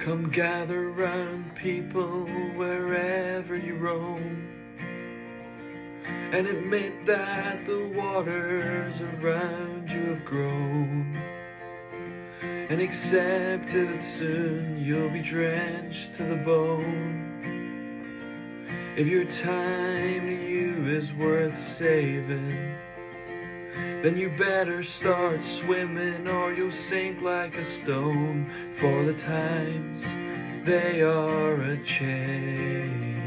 Come gather round people wherever you roam and admit that the waters around you have grown and accept that soon you'll be drenched to the bone. If your time to you is worth saving, then you better start swimming or you'll sink like a stone. For the times, they are a changing.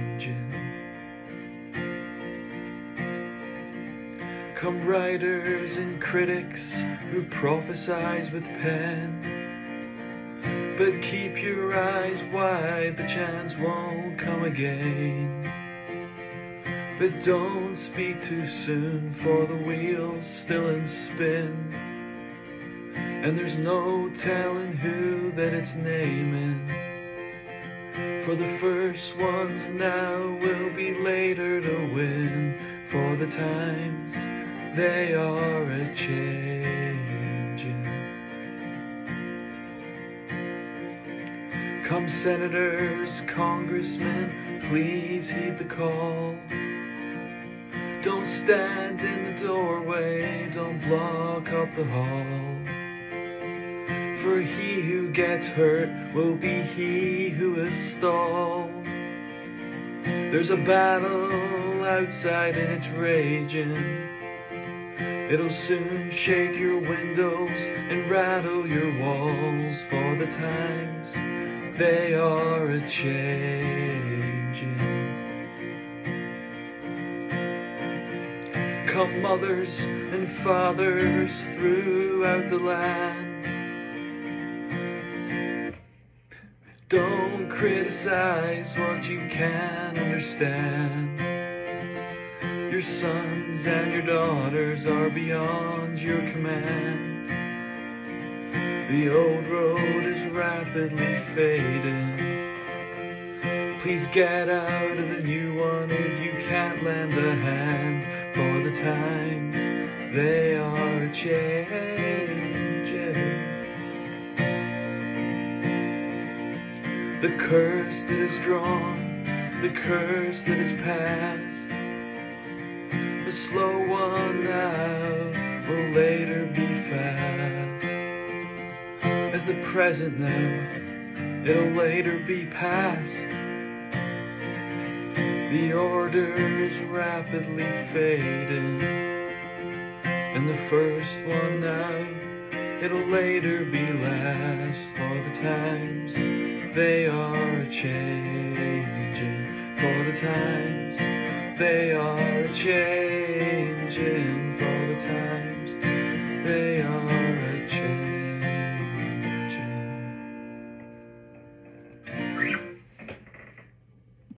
Come writers and critics who prophesize with pen. But keep your eyes wide, the chance won't come again. But don't speak too soon, for the wheel's still in spin. And there's no telling who that it's naming. For the first ones now will be later to win. For the times, they are a changing. Come senators, congressmen, please heed the call. Don't stand in the doorway, don't block up the hall. For he who gets hurt will be he who is stalled. There's a battle outside and it's raging. It'll soon shake your windows and rattle your walls the times they are a changing. Come mothers and fathers throughout the land. Don't criticize what you can't understand. Your sons and your daughters are beyond your command. The old road is rapidly fading. Please get out of the new one if you can't lend a hand. For the times they are changing. The curse that is drawn, the curse that is past. The slow one now will later present now, it'll later be past. The order is rapidly fading. And the first one now, it'll later be last. For the times, they are changing. For the times, they are changing.